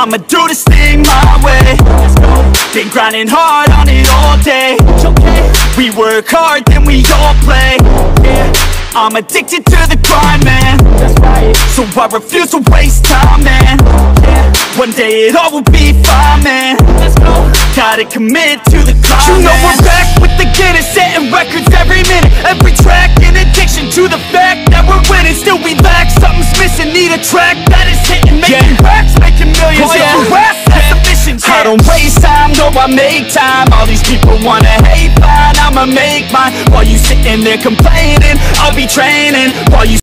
I'ma do this thing my way. Let's go. Been grinding hard on it all day. Okay. We work hard, then we all play. Yeah. I'm addicted to the grind, man. So I refuse to waste time, man. Yeah. One day it all will be fine, man. Let's go. Gotta commit to the climb. You know we're back with the Guinness, setting records every minute, every track. In addiction to the fact that we're winning, still we lack something's missing. Need a track that is hitting, making making millions. Oh, yeah. yeah. Harass, that's mission. I don't waste time, no, I make time. All these people wanna hate, fine, I'ma make mine. While you sitting there complaining, I'll be training. While you